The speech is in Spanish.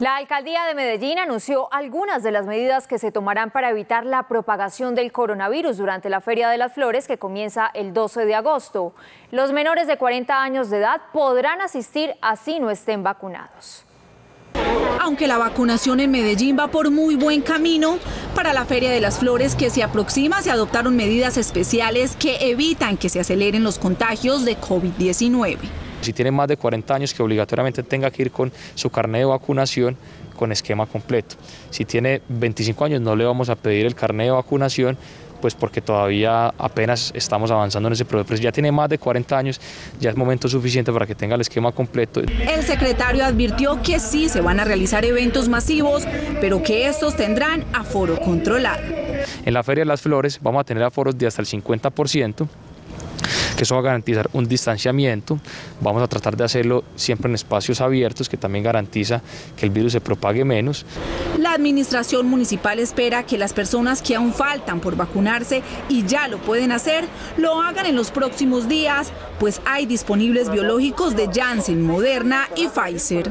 La alcaldía de Medellín anunció algunas de las medidas que se tomarán para evitar la propagación del coronavirus durante la Feria de las Flores que comienza el 12 de agosto. Los menores de 40 años de edad podrán asistir así no estén vacunados. Aunque la vacunación en Medellín va por muy buen camino, para la Feria de las Flores que se aproxima se adoptaron medidas especiales que evitan que se aceleren los contagios de COVID-19. Si tiene más de 40 años, que obligatoriamente tenga que ir con su carnet de vacunación con esquema completo. Si tiene 25 años, no le vamos a pedir el carnet de vacunación, pues porque todavía apenas estamos avanzando en ese proceso. Pero si ya tiene más de 40 años, ya es momento suficiente para que tenga el esquema completo. El secretario advirtió que sí se van a realizar eventos masivos, pero que estos tendrán aforo controlado. En la Feria de las Flores vamos a tener aforos de hasta el 50% eso va a garantizar un distanciamiento. Vamos a tratar de hacerlo siempre en espacios abiertos, que también garantiza que el virus se propague menos. La administración municipal espera que las personas que aún faltan por vacunarse y ya lo pueden hacer, lo hagan en los próximos días, pues hay disponibles biológicos de Janssen, Moderna y Pfizer.